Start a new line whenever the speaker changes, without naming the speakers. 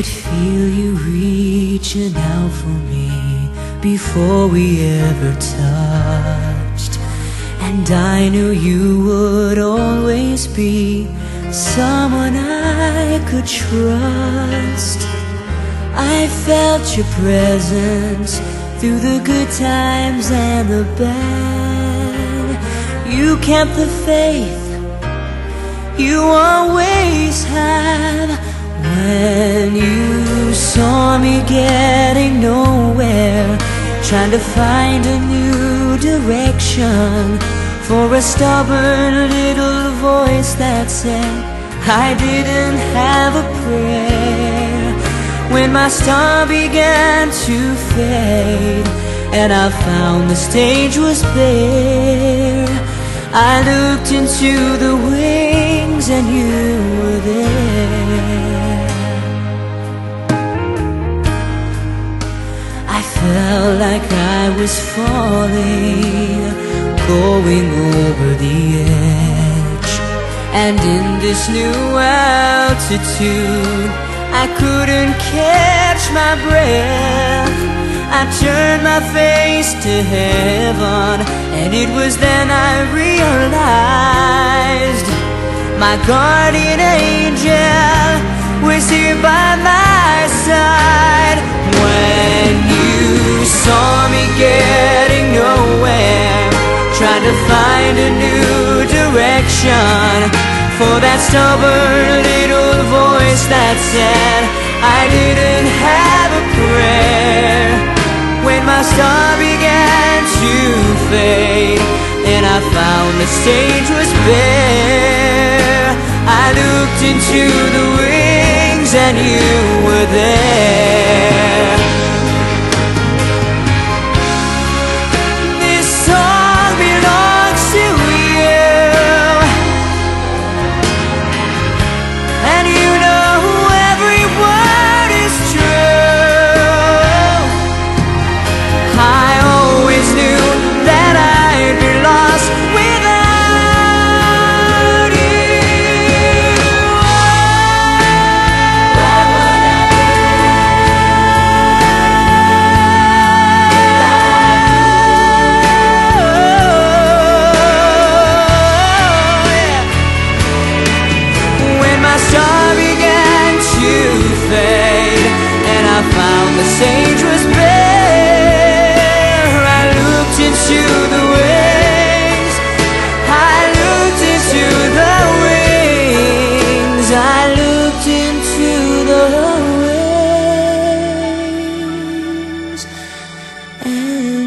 could feel you reaching out for me before we ever touched. And I knew you would always be someone I could trust. I felt your presence through the good times and the bad. You kept the faith you always have when you saw me getting nowhere, trying to find a new direction for a stubborn little voice that said I didn't have a prayer. When my star began to fade and I found the stage was bare, I looked into the wings and you were there. Felt like I was falling, going over the edge. And in this new altitude, I couldn't catch my breath. I turned my face to heaven, and it was then I realized my guardian angel was here by my to find a new direction for that stubborn little voice that said I didn't have a prayer. When my star began to fade and I found the stage was bare, I looked into the wings and you were there. Sage was bare, I looked into the wings. I looked into the wings. I looked into the wings, and